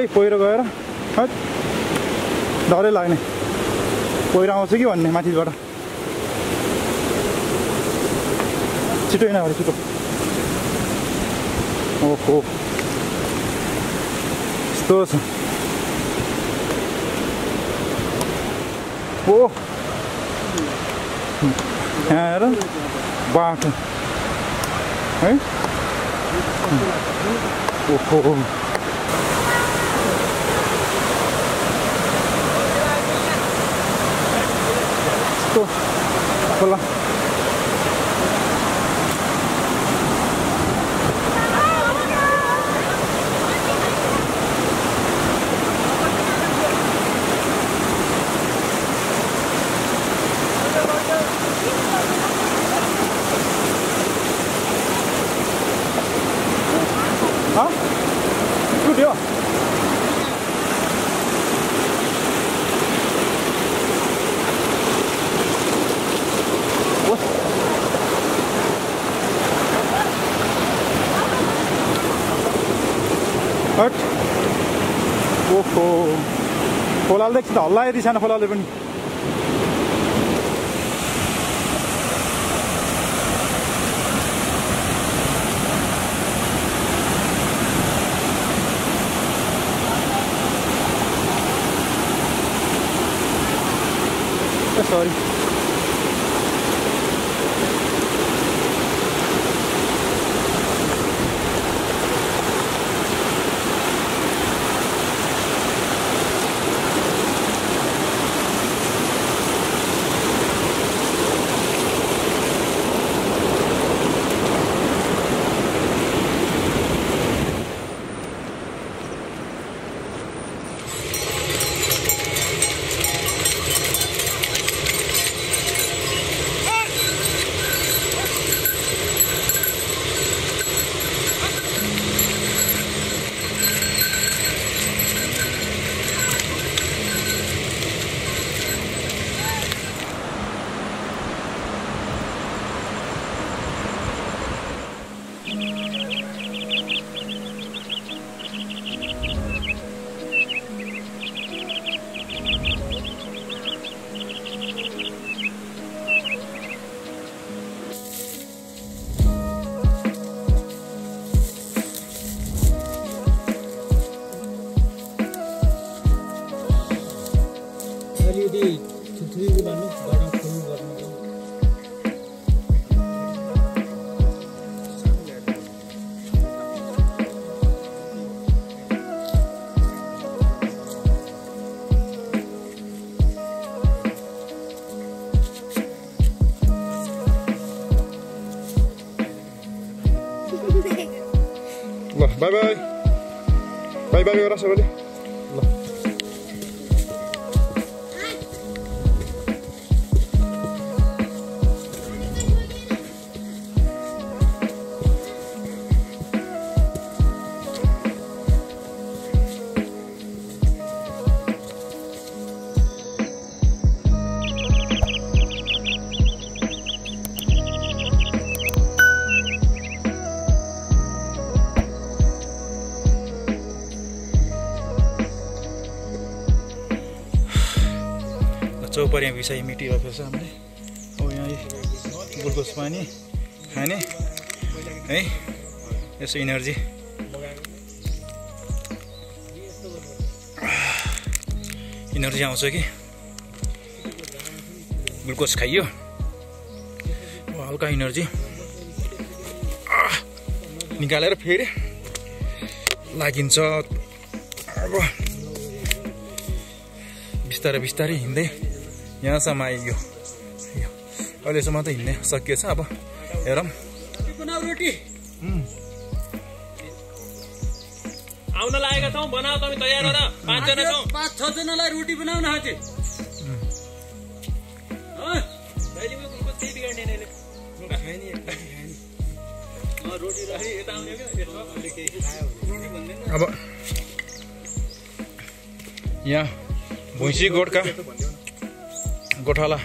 पुरै पहिरो गएर हट। डरै लाग्ने। पहिरो आउँछ कि भन्ने माथिबाट? छिटो हिँड अगाडि छिटो। ओहो। यस्तो छ। ओ। यहाँ हेर बाटो है? ओहो। खोला हाँ स्कुटी हो हट ओहो खोलाले त एकछिन त हल्ला यति सानो खोलाले Bye, bye, abrazo, ¿vale? Chauparia विषय मिटिरहेको छ हामीले अब यहाँ ग्लुकोज पानी खाने। है? यसो इनर्जी इनर्जी आउँछ कि? ग्लुकोज खाइयो? हल्का इनर्जी निकालेर फेरि लागिन्छ। अब बिस्तारै बिस्तारै हिँड्दै यहाँसम्म आइयो अहिलेसम्म त हिँड्ने सकिएछ अब हेरौँ रोटी आउन लागेका छौँ बनाऊ तपाईँ तयार गर पाँचजना छौँ पाँच छजनालाई रोटी बनाउन अब यहाँ भैँसी गोठका गोठाला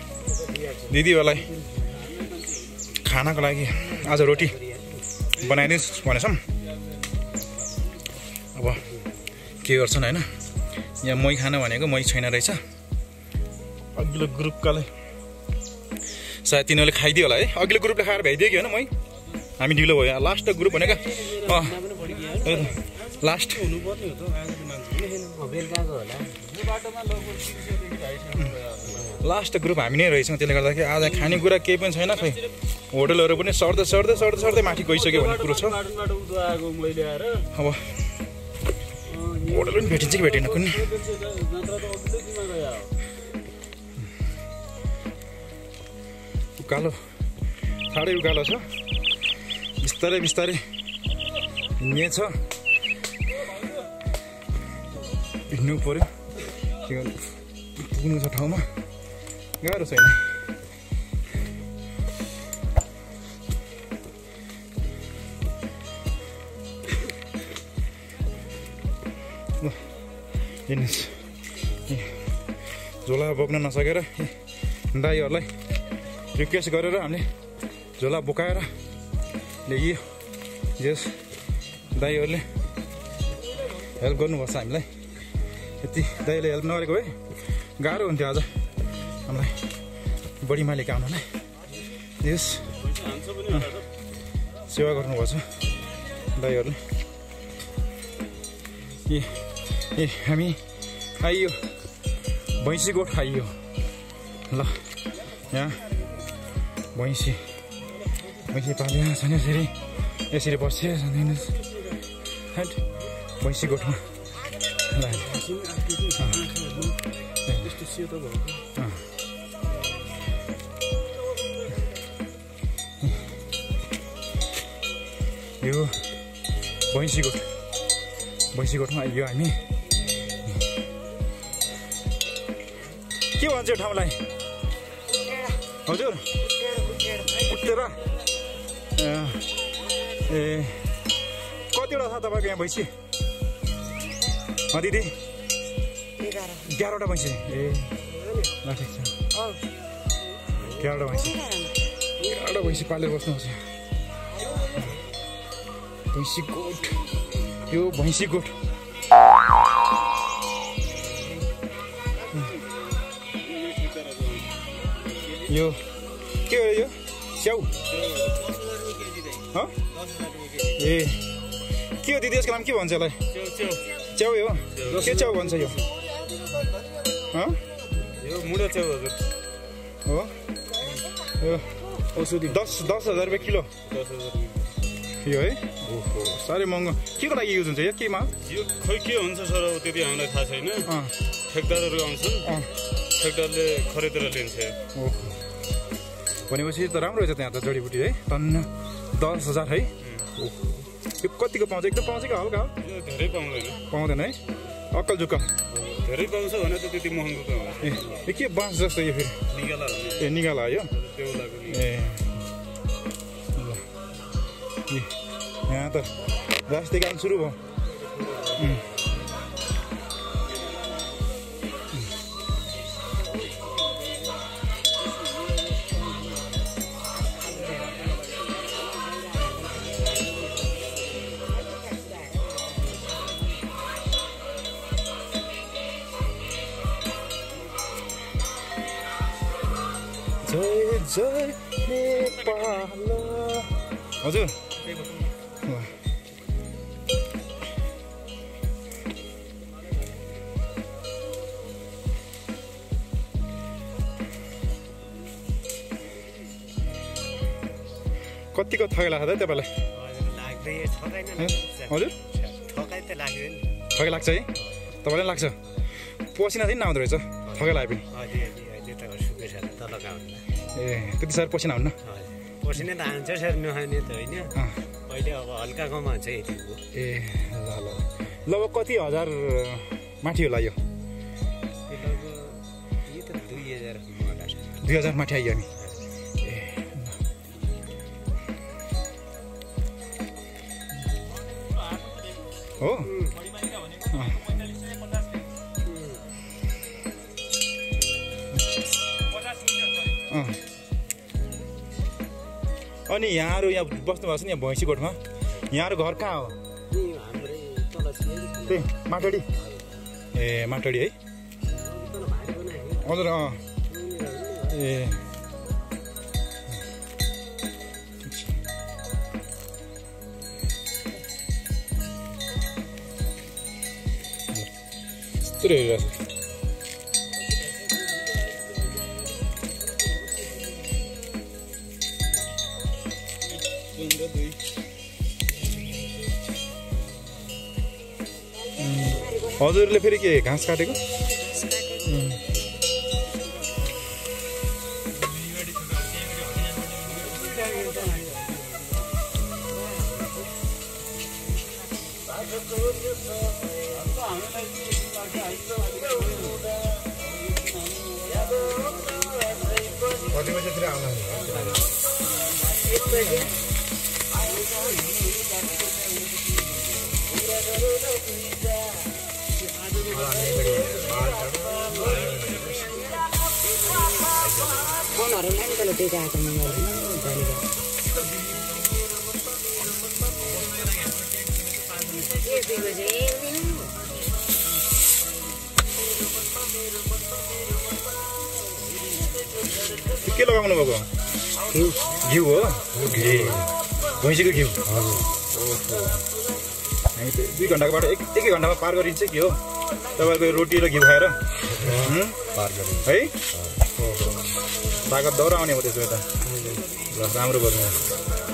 दिदीहरूलाई खानाको लागि आज रोटी बनाइदिनुहोस् भनेछौँ अब के गर्छन् होइन? यहाँ मै खाना भनेको मै छैन रहेछ। अघिल्लो ग्रुपकालाई सायद तिनीहरूले खाइदियो होला है। अघिल्लो ग्रुपले खाएर भ्याइदियो कि होइन मै? हामी ढिलो भयो लास्ट ग्रुप भनेको। लास्ट। बेलुकाको होला लास्ट ग्रुप हामी नै रहेछौँ। त्यसले गर्दाखेरि आज खानेकुरा केही पनि छैन खै होटलहरू पनि सर्दै सर्दै सर्दै सर्दै माथि गइसक्यो भन्ने कुरो छ। अब होटल पनि भेटिन्छ कि भेटेन कुनै उकालो। साह्रै उकालो छ। बिस्तारै बिस्तारै हिँड्नु पऱ्यो के गर्नु? पुग्नु छ ठाउँमा। गाह्रो छैन हेर्नुहोस् ए, झोला बोक्न नसकेर दाईहरूलाई रिक्वेस्ट गरेर हामीले झोला बोकाएर ल्याइयो जस दाईहरूले हेल्प गर्नुभएको छ हामीलाई यति दाइले हेल्प नगरेको भए गाह्रो हुन्थ्यो आज हामीलाई बढी मालिक आउनुलाई यस हान्छ पनि होला त सेवा गर्नुभएको छ दाईहरूले। ए ए हामी आइयो भैँसी गोठ आइयो ल यहाँ भैँसी। भैँसी पाल्यो छ यसरी। यसरी बस्यो हेर्नुहोस् हैट भैँसी गोठमा। ल यो भैँसी गोठ भैँसी गोठमा आइयो हामी। के भन्छ यो ठाउँलाई? हजुर। उत्तेर ए कतिवटा छ तपाईँको यहाँ भैँसी? दिदी। एघारवटा भैँसी। ए ल ठिक छ। एघारवटा भैँसी। एघारवटा भैँसी पालेर बस्नुहुन्छ। भैँसी गोठ यो भैँसी गोठ यो के हो यो? स्याउ। हँ? ए के हो दिदी यसको नाम के भन्छ यसलाई? च्याउ हो। के च्याउ भन्छ यो? हँ? यो मुडा च्याउ हजुर हो? यो औषधि दस दस हजार रुपियाँ किलो। दस हजार। यो है ओहो साह्रै महँगो के को लागि युज हुन्छ यो केमा यो खै के हुन्छ सर अब त्यति हामीलाई थाहा छैन ठेकदारहरू आउँछन् ठेकदारले खरिदेर लिन्छ ओहो भनेपछि त राम्रो रहेछ त्यहाँ त जडीबुटी है टन्न दस हजार है ओहो यो कतिको पाउँछ एकदम पाउँछ कि हल्का यो धेरै पाउँदैन पाउँदैन है अक्कल जुक्कल धेरै पाउँछ भने त त्यति महँगो त ए के बाँस जस्तो यो फेरि भने ए निगाला यो ए त रास्ते काम सुरु भयो. जय जय नेपाल। हजुर। कतिको थकै लाग्छ त तपाईँलाई? हजुर? ठकाइ त लाग्दैन थकै लाग्छ है? तपाईँलाई लाग्छ? पसिना चाहिँ नआउँदो रहेछ। थकै लागे पनि। गाउँमा ए त्यति साह्रो पसिना हुन्न? पसिना त आउँछ सर नखाने त होइन। अहिले अब हल्का कमा चाहिँ यति हो ए ल ल। ल अब कति हजार माथि होला यो? दुई हजार माथि आइयो हामी हो। अनि यहाँहरू यहाँ बस्नु भएको छ नि यहाँ भैँसी गोठमा यहाँहरू घर कहाँ हो? त्यही माटोडी। ए माटोडी है। हजुर अँ। ए। हजुरले फेरि के घाँस काटेको कति बजीतिर आउनु फोनहरू नानीको त्यही आएको मोबाइल के लगाउनु भएको घिउ हो भैँसीको घिउ हामी दुई घन्टाको बाटो एक एकै घन्टामा पार गरिन्छ कि हो तपाईँको रोटी र घिउ खाएर हुँ? है ओहो। तागत दौरा आउने हो त्यसो भए त ल राम्रो गर्नु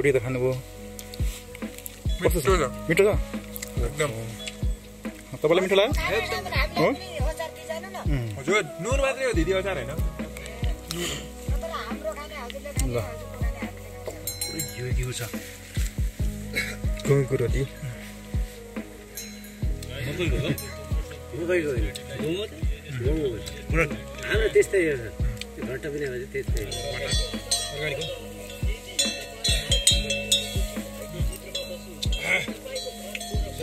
रोटी त खानुभयो मिठो छ? तपाईँलाई मिठो लाग्यो? हो? उम्, हजुर नुन मात्रै हो दिदी अचार होइन? ल। घिउ घिउ छ। रोटी हाम्रो त्यस्तै हो। घट्टा पनि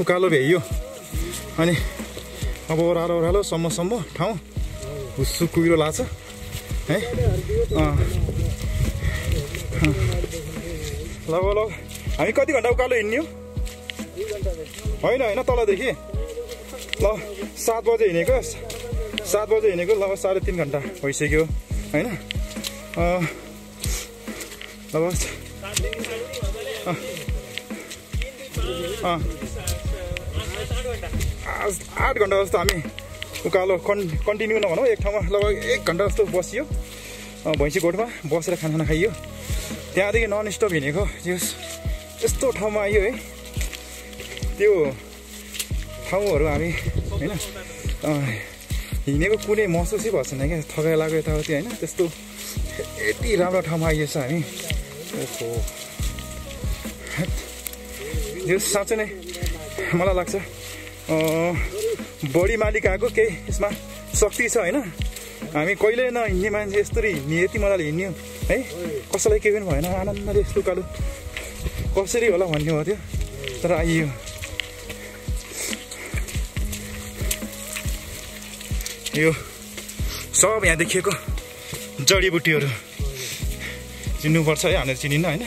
उकालो भ्याइयो। अनि अब ओह्रालो ओह्रालो सम्म सम्म ठाउँ हुस्सु कुहिरो लाग्छ है? अँ। ल ल हामी कति घन्टा उकालो हिँड्ने होइन होइन तलदेखि। ल सात बजे हिँडेको। सात बजे हिँडेको लगभग साढे तिन घन्टा भइसक्यो होइन? लगभग आठ घन्टा जस्तो हामी उकालो कन् कन्टिन्यू नभनौँ एक ठाउँमा लगभग एक घन्टा जस्तो बसियो। भैँसी गोठमा बसेर खाना खाइयो। त्यहाँदेखि नन स्टप हिँडेको। यस यस्तो ठाउँमा आइयो है। त्यो ठाउँहरू हामी होइन? हिँडेको कुनै महसुसै भएको छैन क्या। थकाइ लाग्यो यताउति होइन? त्यस्तो यति राम्रो ठाउँमा आइएछ हामी। ओहो। यो साँच्चै नै मलाई लाग्छ बढी मालिक आएको केही यसमा शक्ति छ होइन? हामी कहिले नहिँड्ने मान्छे यस्तरी हिँड्ने यति मजाले हिँड्ने है। कसैलाई केही पनि भएन आनन्दले यस्तो उकालो कसरी होला भन्ने हो त्यो? तर आइयो। यो सब यहाँ देखिएको जडीबुटीहरू चिन्नुपर्छ है हामीले चिनिन्न होइन?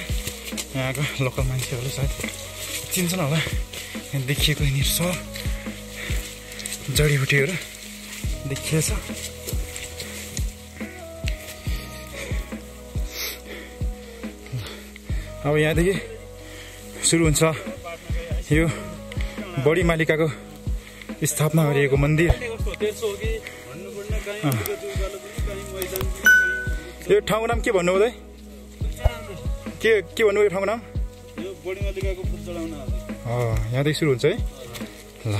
यहाँको लोकल मान्छेहरूले सायद चिन्छन् होला। यहाँ देखिएको यिनीहरू सब। जडीबुटीहरू देखिएछ। अब यहाँदेखि सुरु हुन्छ यो बडी मालिकाको स्थापना गरिएको मन्दिर। यो ठाउँको नाम के भन्नु हुँदै? के के भन्नु यो ठाउँको नाम? यहाँदेखि सुरु हुन्छ है। ल।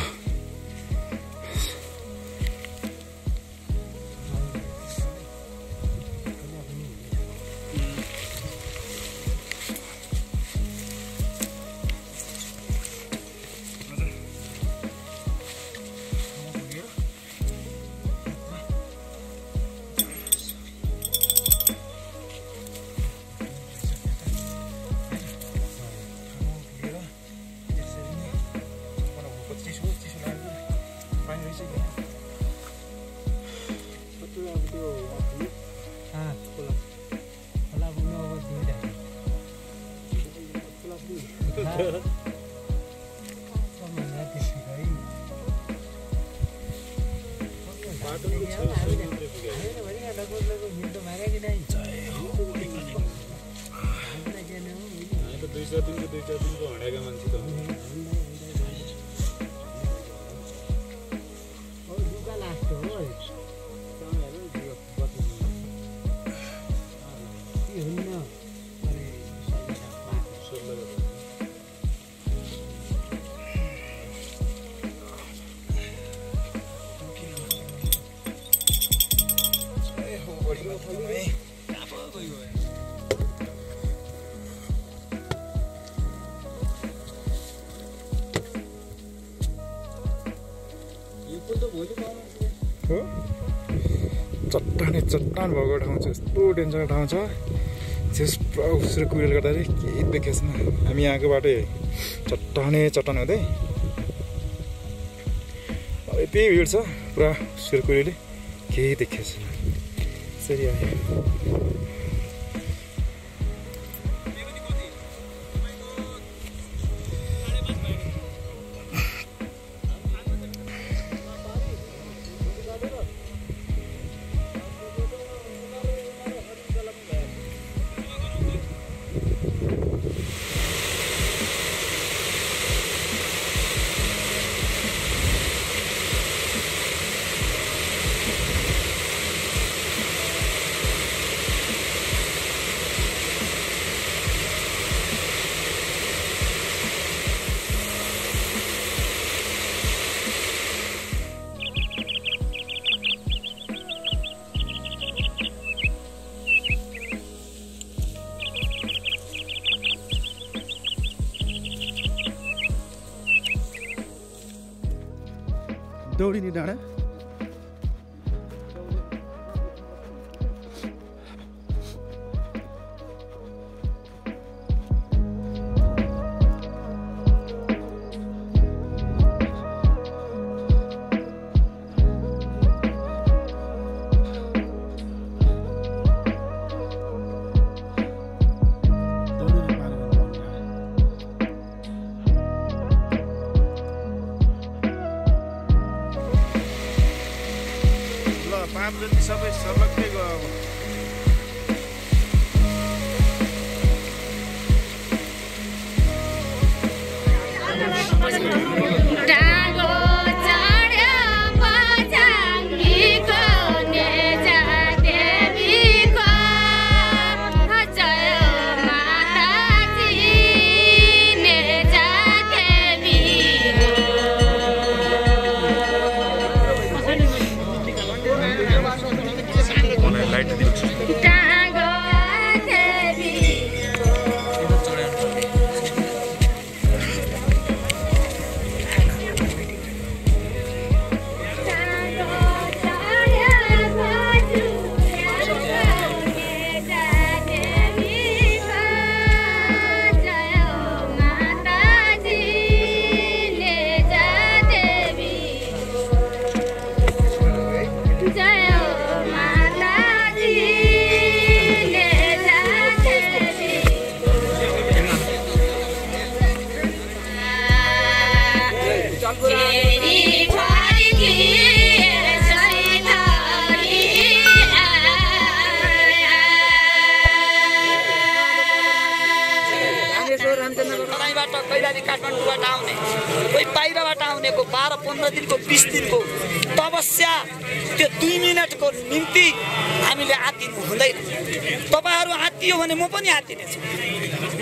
हो? चट्टानै चट्टान भएको ठाउँ छ यस्तो डेन्जर ठाउँ छ। त्यस पुरा कुहिरो गर्दाखेरि केही देखेको छैन हामी यहाँको बाटो चट्टानै चट्टान हुँदै। यति भिड छ पुरा उसरी कुहिरोले केही देखेको छैन यसरी ನೋಡಿನಿ ನಾಳೆ काठमाडौँबाट आउने कोही बाहिरबाट आउनेको बाह्र पन्ध्र दिनको बिस दिनको तपस्या त्यो दुई मिनटको निम्ति हामीले आत्तिनु हुँदैन। तपाईँहरू आत्तियो भने म पनि आत्तिनेछु।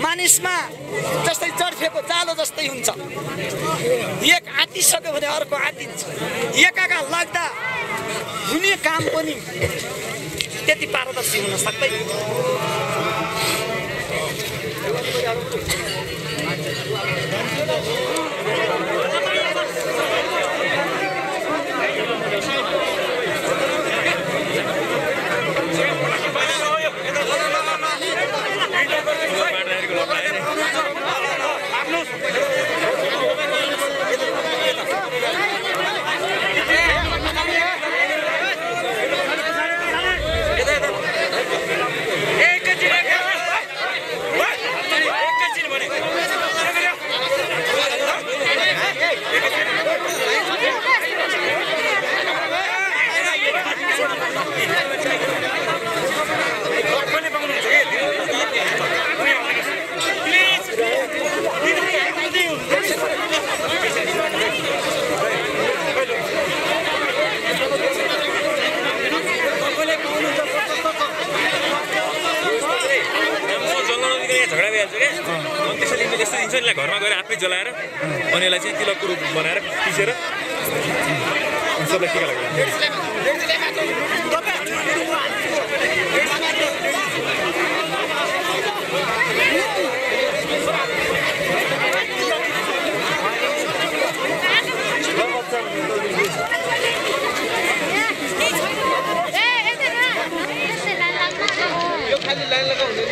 मानिसमा जस्तै चर्फेको जालो जस्तै हुन्छ। एक आत्तिसक्यो भने अर्को आत्तिन्छ। एकाका लाग्दा हुने काम पनि त्यति पारदर्शी हुन सक्दैन। चाहिँ यसलाई घरमा गएर आफै जलाएर अनि यसलाई चाहिँ तिलकको रूप बनाएर पिसेर सबलाई टिका लगायो लाइन लगाउनु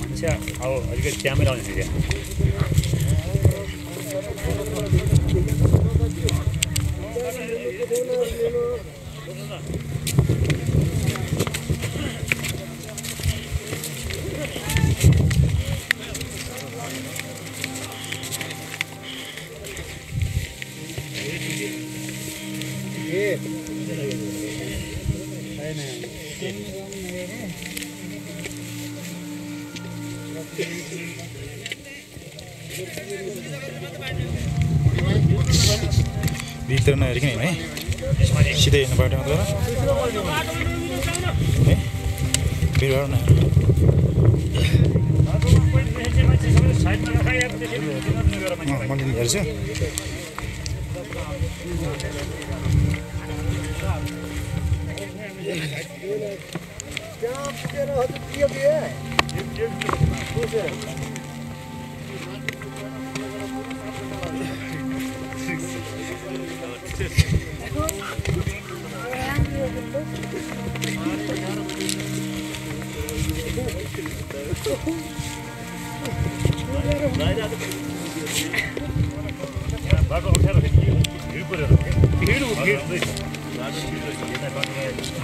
मान्छे अब अलिकति क्यामै आउनु बाटो आउँदैन ए बिरुवा न मैले हेर्छु त्यहाँ पुगेर हजुर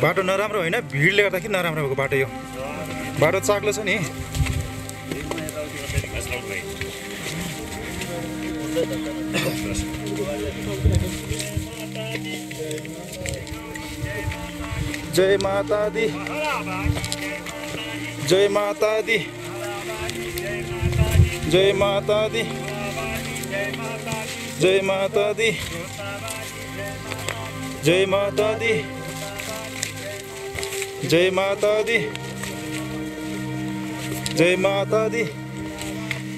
बाटो नराम्रो होइन भिडले गर्दाखेरि नराम्रो भएको बाटो यो। बाटो चाक्लो छ नि। जय माता दी। जय माता दी। जय माता दी। जय माता दी। जय माता दी। जय माता दी। जय माता दी।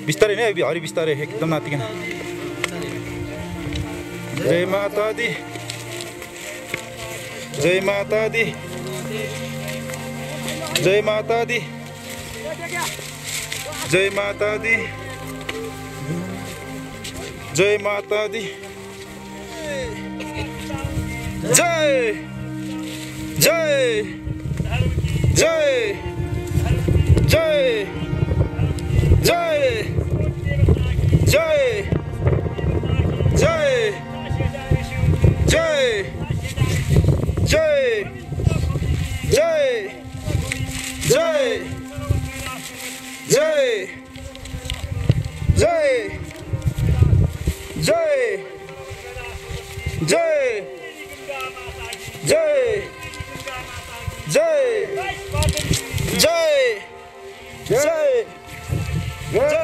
बिस्तारै नै हरि बिस्तारै, एकदम नातिकन जय माता दी। जय माता दी। जय माता दी। जय माता दी जय माता दी जय जय जय जय जय जय जय जय जय जय जय जय जय जय जय जय जय जय जय जय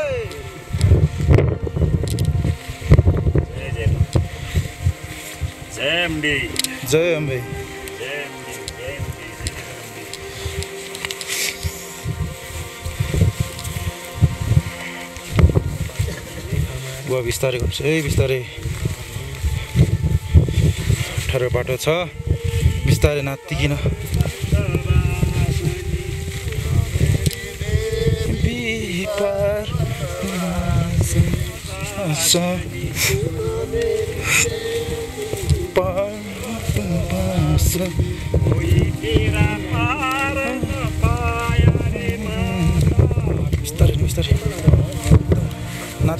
जय अम्बे बुवा बिस्तारै गर्छु है बिस्तारै। अप्ठ्यारो बाटो छ। बिस्तारै नातिकिन। पार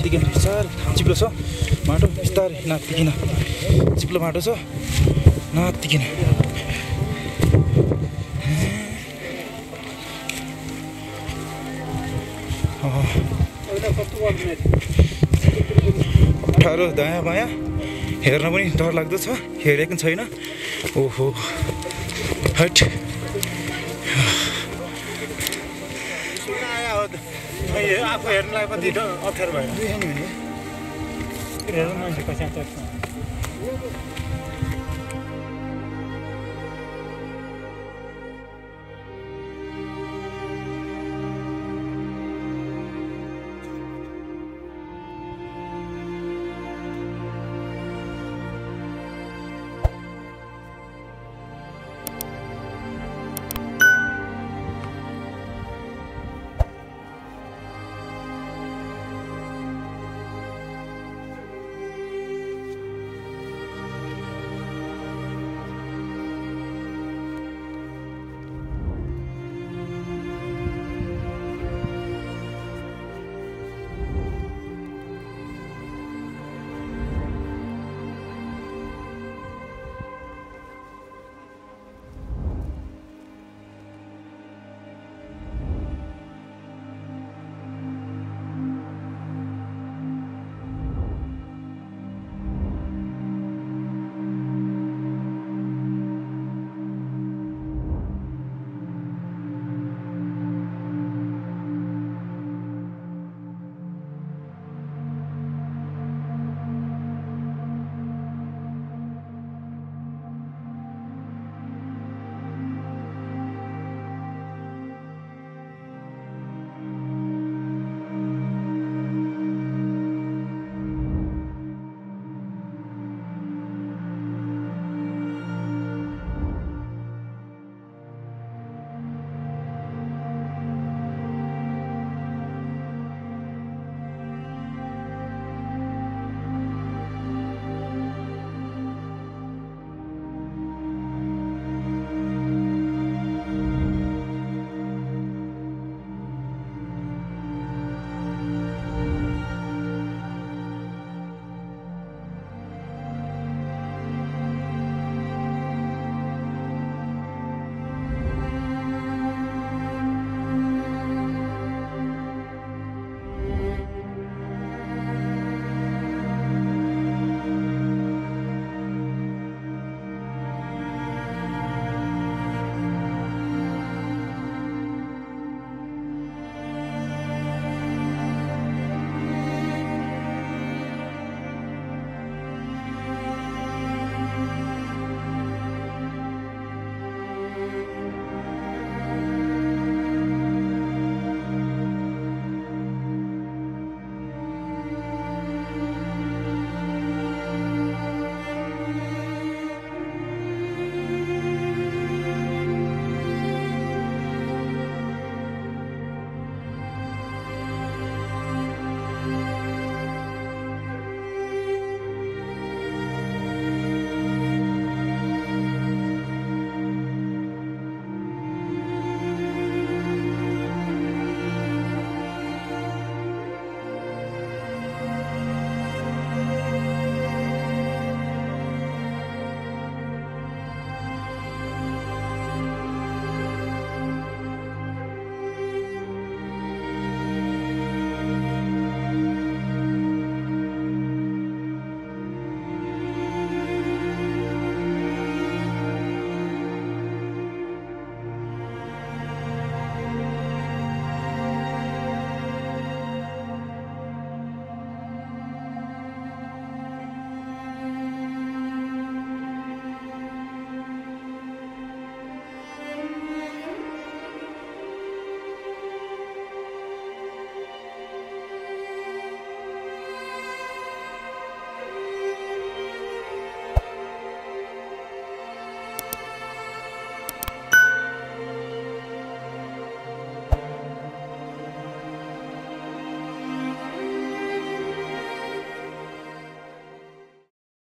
नातिकिन बिस्तारै चिप्लो छ। माटो बिस्तारै नातिकिन चिप्लो माटो छ। नातिकिन अप्ठ्यारो दायाँ बायाँ। हेर्न पनि डर लाग्दो छ। हेरेको छैन। ओहो। हट। आफू हेर्नलाई पनि अप्ठ्यारो भयो मान्छे